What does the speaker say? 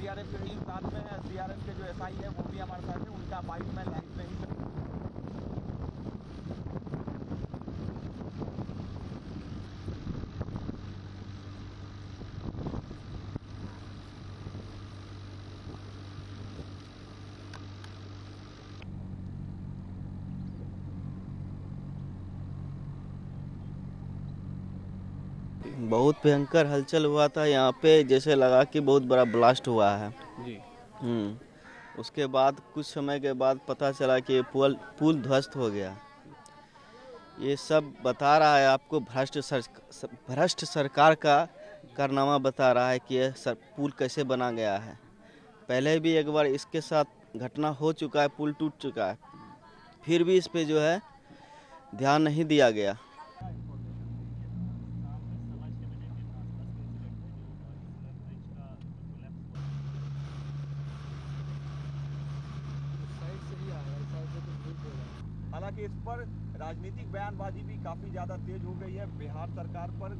हमारे टीम साथ में है। सीआरएफ के जो एसआई है, वो भी हमारे साथ है। उनका बाइक में लाइफ में ही बहुत भयंकर हलचल हुआ था यहाँ पे जैसे लगा कि बहुत बड़ा ब्लास्ट हुआ है। जी। हम्म उसके बाद कुछ समय के बाद पता चला कि पुल पुल ध्वस्त हो गया। ये सब बता रहा है आपको भ्रष्ट सर भ्रष्ट सरकार का कारनामा बता रहा है कि यह सर, पुल कैसे बना गया है। पहले भी एक बार इसके साथ घटना हो चुका है पुल टूट चुका है। फिर भी इस पे जो है ध्यान नहीं दिया गया। इस पर राजनीतिक बयानबाजी भी काफ़ी ज़्यादा तेज हो गई है। बिहार सरकार पर